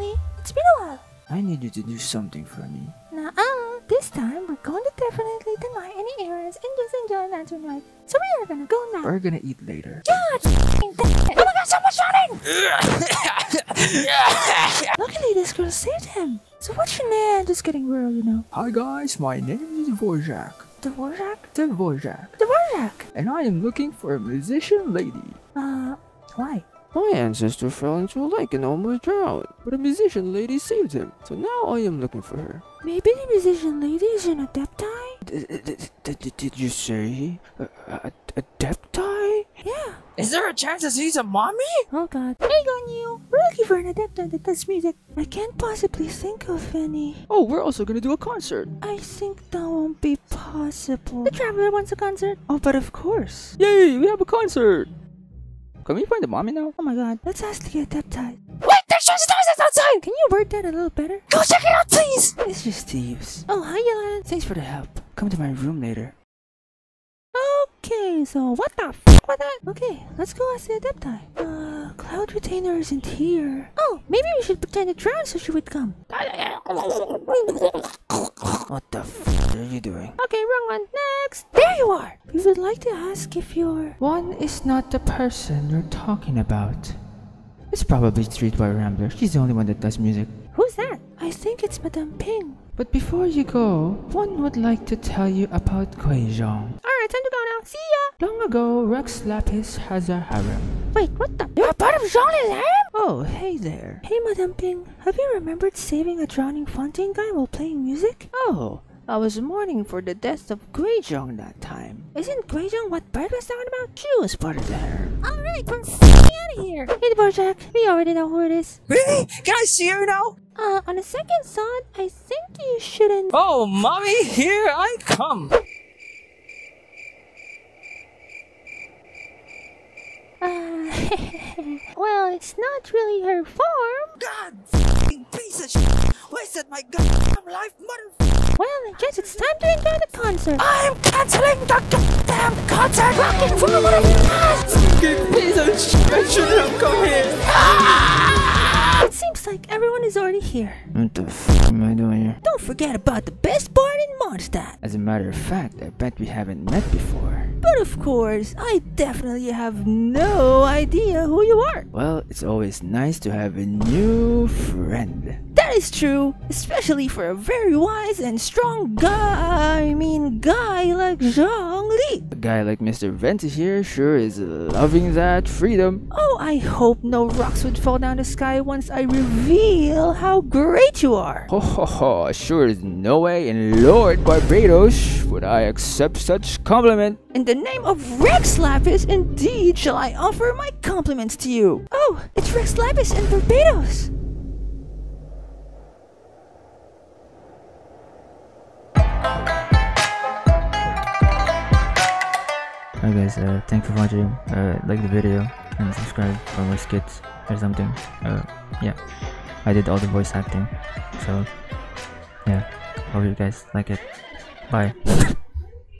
It's been a while. I need you to do something for me. Nuh-uh. This time, we're going to definitely deny any errors and just enjoy Lantern Rite. So we are gonna go now. We're gonna eat later. God. Oh my god, someone's running! Luckily, this girl saved him. So what's your name? Just getting real, you know. Hi guys, my name is Dvorak. Dvorak? Dvorak. Dvorak! And I am looking for a musician lady. Uh, why? My ancestor fell into a lake and almost drowned, but a musician lady saved him, so now I am looking for her. Maybe the musician lady is an adepti? Did you say uh, uh, a, a, a adepti? Yeah. Is there a chance that she's a mommy? Oh god. Hey, Ganyu! We're looking for an adepti that does music. I can't possibly think of any. Oh, we're also gonna do a concert. I think that won't be possible. The Traveler wants a concert. Oh, but of course. Yay, we have a concert. Can we find the mommy now? Oh my god. Let's ask to the adepti. Wait, there's just outside! Can you word that a little better? Go check it out, please! It's just thieves. Oh, hi, Yolanda. Thanks for the help. Come to my room later. Okay, so what the fuck was that? Okay, let's go ask the adepti. Uh, Cloud Retainer isn't here. Oh, maybe we should pretend to drown so she would come. What the f are you doing? Okay, one. Next. There you are. We would like to ask if you're... One is not the person you're talking about. It's probably Streetward Rambler. She's the only one that does music. Who's that? I think it's Madame Ping. But before you go, one would like to tell you about Guizhong. Alright, time to go now. See ya. Long ago, Rex Lapis has a harem. Wait, what the? You're part of Zhongli's harem? Oh, hey there. Hey, Madame Ping. Have you remembered saving a drowning Fontaine guy while playing music? Oh, I was mourning for the death of Guizhong that time. Isn't Guizhong what Bird was talking about? She was part of the harem. Alright, then get out of here. Hey, Dvorak. We already know who it is. Really? Can I see her now? Uh, on a second thought, I think you shouldn't... Oh, mommy, here I come! Uh, well, it's not really her farm. Wasted my goddamn life, mother Well, I guess it's time to enjoy the concert. I'm canceling the goddamn concert! Rock and roll, whatever it is. piece of shit! I shouldn't have come here! It seems like everyone is already here. What the f am I doing here? Don't forget about the best part Mondstadt. As a matter of fact, I bet we haven't met before. But of course, I definitely have no idea who you are. Well, it's always nice to have a new friend. That is true, especially for a very wise and strong guy. I mean, guy like Zhongli. A guy like Mr. Venti here sure is loving that freedom. Oh, I hope no rocks would fall down the sky once I reveal how great you are. Ho ho ho, sure is no way in Lord Barbatos would I accept such compliment. In the name of Rex Lapis, indeed shall I offer my compliments to you. Oh, it's Rex Lapis in Barbatos. Guys, uh, thanks for watching. Uh, like the video and subscribe for more skits or something. Uh, yeah, I did all the voice acting, so yeah, hope you guys like it. Bye.